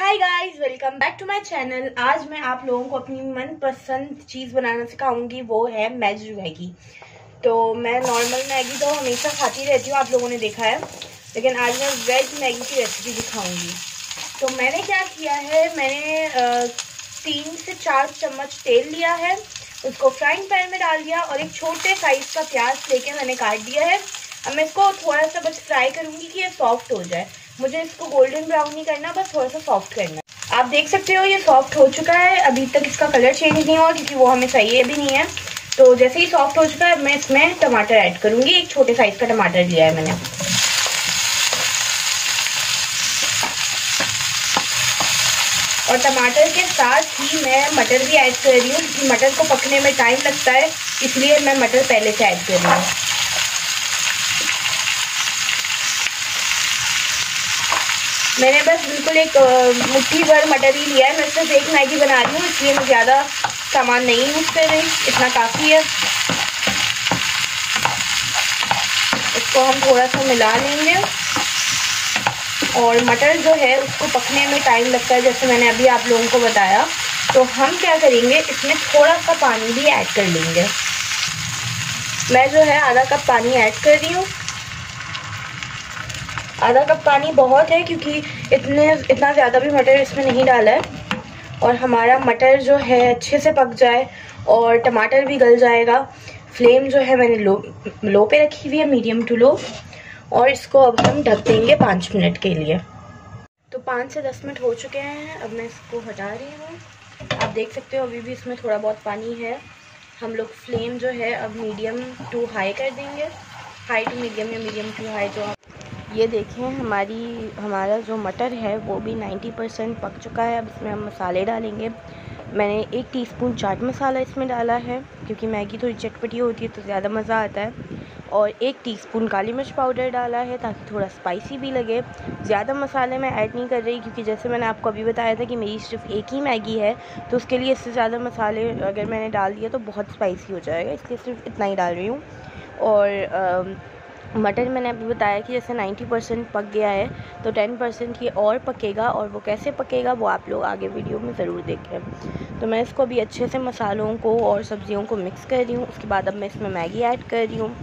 Hi welcome back to my channel आज मैं आप लोगों को अपनी मनपसंद चीज़ बनाना सिखाऊँगी, वो है मैज मैगी। तो मैं नॉर्मल मैगी तो हमेशा खाती रहती हूँ, आप लोगों ने देखा है। लेकिन आज मैं वेज मैगी की रेसिपी दिखाऊँगी। तो मैंने क्या किया है, मैंने तीन से चार चम्मच तेल लिया है, उसको फ्राइंग पैन में डाल दिया और एक छोटे साइज़ का प्याज लेके मैंने काट दिया है। अब मैं इसको थोड़ा सा बस फ्राई करूँगी कि ये सॉफ्ट हो जाए। मुझे इसको गोल्डन ब्राउन नहीं करना बस थोड़ा सा सॉफ्ट करना आप देख सकते हो, ये सॉफ्ट हो चुका है। अभी तक इसका कलर चेंज नहीं हुआ क्योंकि वो हमें चाहिए भी नहीं है। तो जैसे ही सॉफ्ट हो चुका है मैं इसमें टमाटर ऐड करूँगी। एक छोटे साइज़ का टमाटर लिया है मैंने। और टमाटर के साथ ही मैं मटर भी ऐड कर रही हूँ, क्योंकि मटर को पकने में टाइम लगता है, इसलिए मैं मटर पहले से ऐड कर रही हूँ। मैंने बस बिल्कुल एक मुट्ठी भर मटर ही लिया है। मैं सिर्फ़ एक मैगी बना रही हूँ, इसलिए मैं ज़्यादा सामान नहीं यूज़ कर रही इतना काफ़ी है। इसको हम थोड़ा सा मिला लेंगे। और मटर जो है, उसको पकने में टाइम लगता है, जैसे मैंने अभी आप लोगों को बताया। तो हम क्या करेंगे, इसमें थोड़ा सा पानी भी ऐड कर लेंगे। मैं जो है, आधा कप पानी ऐड कर रही हूँ। आधा कप पानी बहुत है क्योंकि इतने, इतना ज़्यादा भी मटर इसमें नहीं डाला है। और हमारा मटर जो है, अच्छे से पक जाए और टमाटर भी गल जाएगा। फ्लेम जो है मैंने लो लो पे रखी हुई है, मीडियम टू लो। और इसको अब हम ढक देंगे पाँच मिनट के लिए। तो पाँच से दस मिनट हो चुके हैं, अब मैं इसको हटा रही हूँ। आप देख सकते हो, अभी भी इसमें थोड़ा बहुत पानी है। हम लोग फ्लेम जो है, अब मीडियम टू हाई कर देंगे। हाई टू मीडियम या मीडियम टू हाई जो ये देखें हमारी हमारा जो मटर है वो भी 90 परसेंट पक चुका है। अब इसमें हम मसाले डालेंगे। मैंने एक टीस्पून चाट मसाला इसमें डाला है क्योंकि मैगी थोड़ी चटपटी होती है तो ज़्यादा मज़ा आता है। और एक टीस्पून काली मिर्च पाउडर डाला है ताकि थोड़ा स्पाइसी भी लगे। ज़्यादा मसाले मैं ऐड नहीं कर रही क्योंकि जैसे मैंने आपको अभी बताया था कि मेरी सिर्फ़ एक ही मैगी है तो उसके लिए इससे ज़्यादा मसाले अगर मैंने डाल दिया तो बहुत स्पाइसी हो जाएगा। इसलिए सिर्फ़ इतना ही डाल रही हूँ। और आ, मटर मैंने अभी बताया कि जैसे 90 परसेंट पक गया है तो 10 परसेंट ये और पकेगा और वो कैसे पकेगा वो आप लोग आगे वीडियो में ज़रूर देखें। तो मैं इसको अभी अच्छे से मसालों को और सब्ज़ियों को मिक्स कर रही हूँ, उसके बाद अब मैं इसमें मैगी ऐड कर रही हूँ।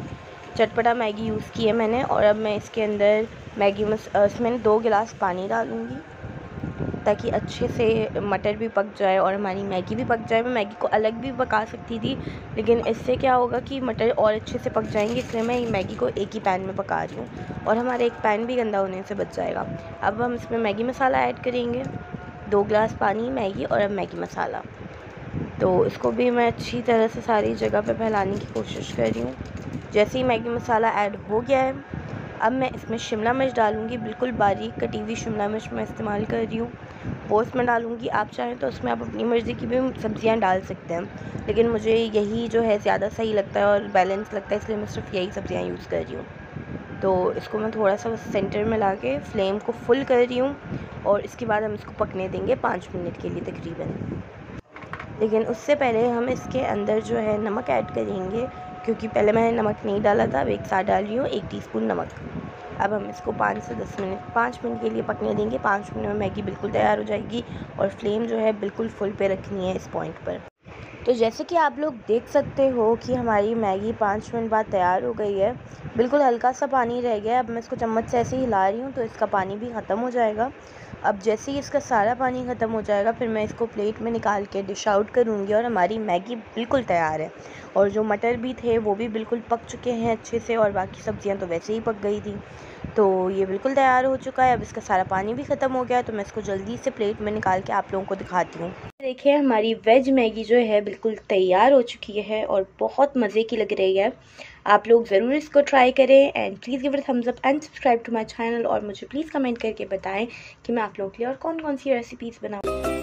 चटपटा मैगी यूज़ की है मैंने और अब मैं इसके अंदर मैगी मस इसमें दो गिलास पानी डालूँगी। ताकि अच्छे से मटर भी पक जाए और हमारी मैगी भी पक जाए। मैं मैगी को अलग भी पका सकती थी, लेकिन इससे क्या होगा कि मटर और अच्छे से पक जाएँगे, इसलिए मैं मैगी को एक ही पैन में पका रही हूँ और हमारा एक पैन भी गंदा होने से बच जाएगा। अब हम इसमें मैगी मसाला ऐड करेंगे, दो ग्लास पानी मैगी और अब मैगी मसाला। तो इसको भी मैं अच्छी तरह से सारी जगह पे फैलाने की कोशिश कर रही हूँ। जैसे ही मैगी मसाला ऐड हो गया है अब मैं इसमें शिमला मिर्च डालूँगी, बिल्कुल बारीक कटी हुई शिमला मिर्च मैं इस्तेमाल कर रही हूँ। वो इसमें डालूँगी, आप चाहें तो उसमें आप अपनी मर्ज़ी की भी सब्ज़ियाँ डाल सकते हैं, लेकिन मुझे यही जो है ज़्यादा सही लगता है और बैलेंस लगता है, इसलिए मैं सिर्फ़ यही सब्ज़ियाँ यूज़ कर रही हूँ। तो इसको मैं थोड़ा सा सेंटर में ला के फ्लेम को फुल कर रही हूँ और इसके बाद हम इसको पकने देंगे पाँच मिनट के लिए तकरीबन। लेकिन उससे पहले हम इसके अंदर जो है नमक ऐड करेंगे। क्योंकि पहले मैंने नमक नहीं डाला था, अब एक साथ डाल रही हूँ, एक टीस्पून नमक। अब हम इसको पाँच से दस मिनट, पाँच मिनट के लिए पकने देंगे। पाँच मिनट में मैगी बिल्कुल तैयार हो जाएगी और फ्लेम जो है बिल्कुल फुल पे रखनी है इस पॉइंट पर। तो जैसे कि आप लोग देख सकते हो कि हमारी मैगी पाँच मिनट बाद तैयार हो गई है। बिल्कुल हल्का सा पानी रह गया अब मैं इसको चम्मच से ऐसे ही हिला रही हूँ तो इसका पानी भी ख़त्म हो जाएगा। अब जैसे ही इसका सारा पानी ख़त्म हो जाएगा, फिर मैं इसको प्लेट में निकाल के डिश आउट करूँगी और हमारी मैगी बिल्कुल तैयार है। और जो मटर भी थे, वो भी बिल्कुल पक चुके हैं अच्छे से और बाकी सब्ज़ियाँ तो वैसे ही पक गई थी। तो ये बिल्कुल तैयार हो चुका है। अब इसका सारा पानी भी ख़त्म हो गया है तो मैं इसको जल्दी से प्लेट में निकाल के आप लोगों को दिखाती हूँ। देखिए, हमारी वेज मैगी जो है बिल्कुल तैयार हो चुकी है और बहुत मज़े की लग रही है। आप लोग ज़रूर इसको ट्राई करें and please give thumbs up and subscribe to my channel और मुझे प्लीज़ कमेंट करके बताएँ कि मैं आप लोगों के लिए और कौन कौन सी रेसिपीज़ बनाऊँ।